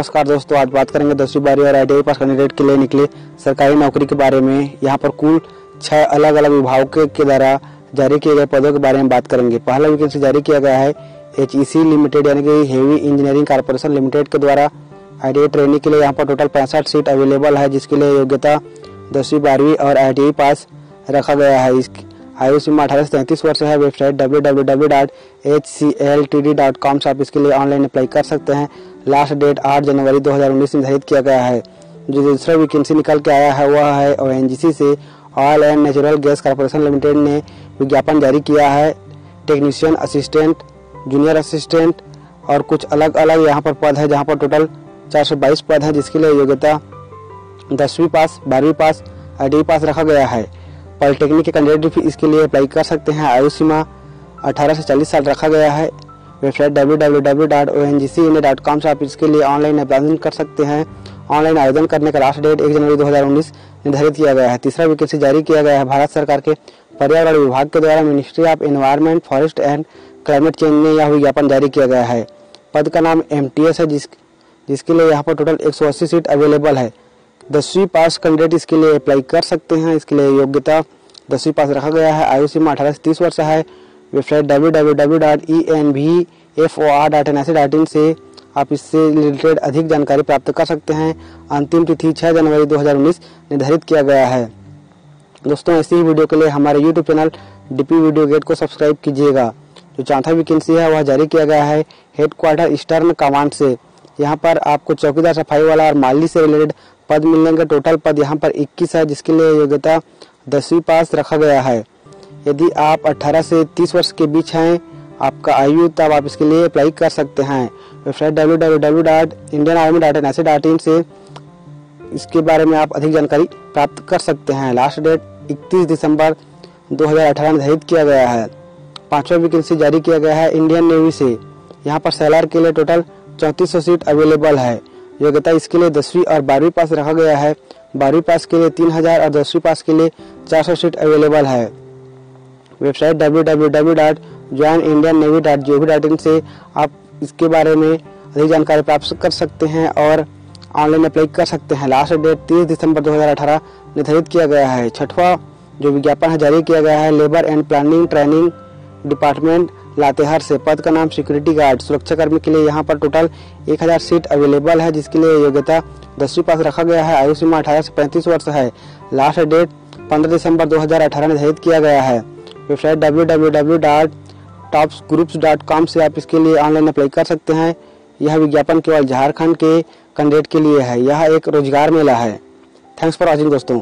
नमस्कार दोस्तों, आज बात करेंगे दसवीं बारहवीं और आई पास कैंडिडेट के लिए निकले सरकारी नौकरी के बारे में। यहाँ पर कुल छह अलग अलग विभागों के द्वारा जारी किए गए पदों के बारे में बात करेंगे। पहला वैकेंसी जारी किया गया है एच लिमिटेड, यानी कि हेवी इंजीनियरिंग कारपोरेशन लिमिटेड के द्वारा। आईटीआई ट्रेनिंग के लिए यहाँ पर टोटल पैंसठ सीट अवेलेबल है, जिसके लिए योग्यता दसवीं, बारहवीं और आई पास रखा गया है। इस आयु सीमा अठारह से तैंतीस वर्ष है। Website W W W dot H C L T D dot com से आप इसके लिए ऑनलाइन अप्लाई कर सकते हैं। लास्ट डेट आठ जनवरी 2019 निर्धारित किया गया है। जो दूसरा वैकेंसी निकल के आया है, वह है ओएनजीसी से Oil and Natural Gas Corporation Limited ने विज्ञापन जारी किया है। टेक्नीशियन असिस्टेंट जूनियर असिस्टेंट और कुछ अलग अलग यहाँ पर पद है, जहाँ पर टोटल 422 पद है, जिसके लिए योग्यता दसवीं पास, बारहवीं पास आई पास रखा गया है। पॉलिटेक्निक के कैंडिडेट भी इसके लिए अप्लाई कर सकते हैं। आयु सीमा 18 से 40 साल रखा गया है। वेबसाइट www.ongcna.com से आप इसके लिए ऑनलाइन आवेदन कर सकते हैं। ऑनलाइन आवेदन करने का लास्ट डेट एक जनवरी 2019 निर्धारित किया गया है। तीसरा वैकेंसी जारी किया गया है भारत सरकार के पर्यावरण विभाग के द्वारा Ministry of Environment Forest and Climate Change में यह विज्ञापन जारी किया गया है। पद का नाम एमटीएस है, जिस, जिसके लिए यहाँ पर टोटल एक सौ अस्सी सीट अवेलेबल है। दसवीं पास कैंडिडेट इसके लिए अप्लाई कर सकते हैं। इसके लिए योग्यता दसवीं पास रखा गया है। आयु सीमा अठारह से तीस वर्ष है। Website W W W dot E N V F O R dot N S dot in से आप इससे रिलेटेड अधिक जानकारी प्राप्त कर सकते हैं। अंतिम तिथि 6 जनवरी 2019 निर्धारित किया गया है। दोस्तों ऐसी ही वीडियो के लिए हमारे YouTube channel DP Video Gate को सब्सक्राइब कीजिएगा। जो चौथा वैकेंसी है, वह जारी किया गया है हेड क्वार्टर ईस्टर्न कमांड से। यहाँ पर आपको चौकीदार सफ़ाई वाला और माली से रिलेटेड पद मिलने के टोटल पद यहाँ पर 21 है, जिसके लिए योग्यता दसवीं पास रखा गया है। यदि आप 18 से 30 वर्ष के बीच हैं आपका आयु तब आप इसके लिए अप्लाई कर सकते हैं। Website W W W dot Indian Army dot N S dot in से इसके बारे में आप अधिक जानकारी प्राप्त कर सकते हैं। लास्ट डेट 31 दिसंबर 2018 निर्धारित किया गया है। पांचवा वैकेंसी जारी किया गया है इंडियन नेवी से। यहाँ पर सैलार के लिए टोटल चौंतीस सीट अवेलेबल है। योग्यता इसके लिए दसवीं और बारहवीं पास रखा गया है। बारहवीं पास के लिए तीन हज़ार और दसवीं पास के लिए चार सौ सीट अवेलेबल है। Website W W W dot join Indian Navy dot G dot in से आप इसके बारे में अधिक जानकारी प्राप्त कर सकते हैं और ऑनलाइन अप्लाई कर सकते हैं। लास्ट डेट तीस दिसंबर 2018 निर्धारित किया गया है। छठवा जो विज्ञापन है, जारी किया गया है। Labour and planning training department Latehar से। पद का नाम सिक्योरिटी गार्ड सुरक्षा कर्मी के लिए यहाँ पर टोटल 1000 सीट अवेलेबल है, जिसके लिए योग्यता दसवीं पास रखा गया है। आयु सीमा अठारह से पैंतीस वर्ष है। लास्ट डेट 15 दिसंबर 2018 निर्धारित किया गया है। Website W W W dot tops dot com से आप इसके लिए ऑनलाइन अप्लाई कर सकते हैं। यह विज्ञापन केवल झारखंड के कैंडिडेट के लिए है। यह एक रोज़गार मेला है। थैंक्स फॉर वॉचिंग दोस्तों।